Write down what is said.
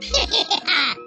Hehehehe